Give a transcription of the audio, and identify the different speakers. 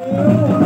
Speaker 1: Oh,